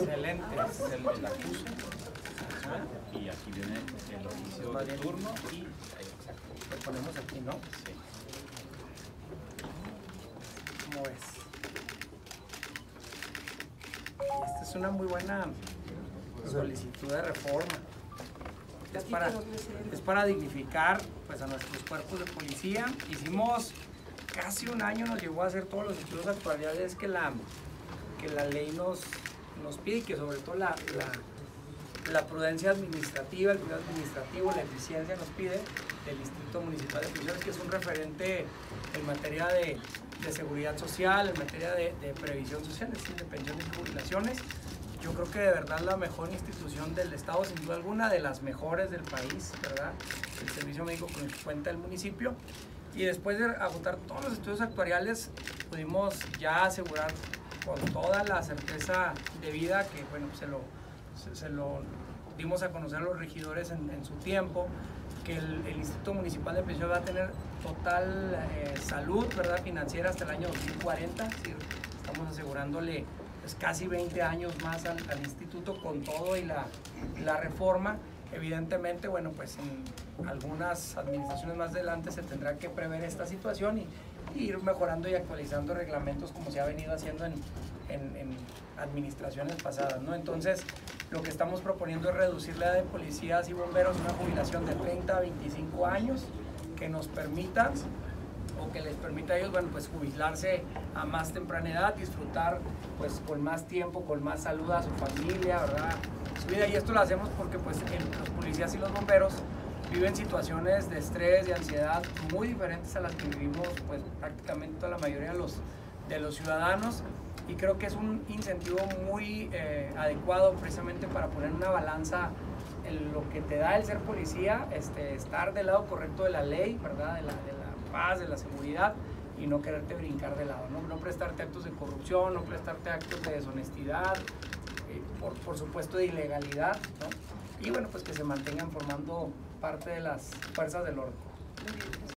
Excelente. Es el. Y aquí viene el oficio de turno y ahí, exacto. Lo ponemos aquí, ¿no? Sí. ¿Cómo ves? Esta es una muy buena solicitud de reforma. Es para, es para dignificar pues, a nuestros cuerpos de policía. Hicimos casi un año, nos llevó a hacer todos los estudios actuales que la, que la ley nos, nos pide y que sobre todo la, la, la prudencia administrativa, el cuidado administrativo, la eficiencia nos pide del Instituto Municipal de Prisiones, que es un referente en materia de, de seguridad social, en materia de, de previsión social, es decir, de pensiones y jubilaciones. Yo creo que de verdad la mejor institución del Estado, sin duda alguna, de las mejores del país, ¿verdad? El servicio médico que cuenta el municipio. Y después de agotar todos los estudios actuariales, pudimos ya asegurar con toda la certeza debida que, bueno, se lo, se, lo dimos a conocer a los regidores en, su tiempo, que el, Instituto Municipal de Pensiones va a tener total eh, salud ¿verdad? financiera hasta el año 2040. Es decir, estamos asegurándole pues, casi 20 años más al, instituto con todo y la, la, reforma. Evidentemente, bueno, pues en algunas administraciones más adelante se tendrá que prever esta situación y, ir mejorando y actualizando reglamentos como se ha venido haciendo en, en, en, administraciones pasadas, ¿no? Entonces, lo que estamos proponiendo es reducir la edad de policías y bomberos a una jubilación de 30 a 25 años que nos permita o que les permita a ellos, bueno, pues jubilarse a más temprana edad, disfrutar pues con más tiempo, con más salud a su familia, ¿verdad? Su vida. Y esto lo hacemos porque pues los policías y los bomberos viven situaciones de estrés, de ansiedad muy diferentes a las que vivimos pues prácticamente toda la mayoría de los, de los ciudadanos y creo que es un incentivo muy eh, adecuado precisamente para poner una balanza en lo que te da el ser policía, este, estar del lado correcto de la ley, ¿verdad? De la, de la paz, de la seguridad y no quererte brincar de lado, ¿no? prestarte actos de corrupción, no prestarte actos de deshonestidad, eh, por, por, supuesto de ilegalidad, y bueno, pues que se mantengan formando parte de las fuerzas del orden.